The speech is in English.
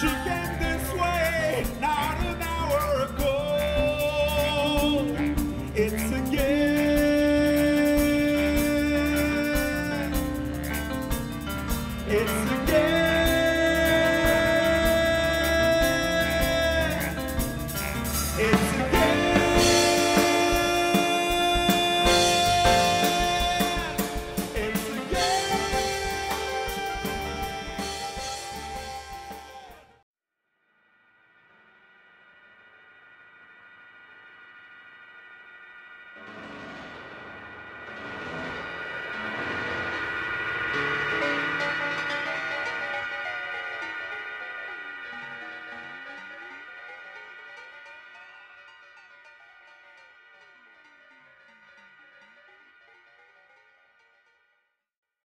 She came this way not an hour ago. It's a. It's a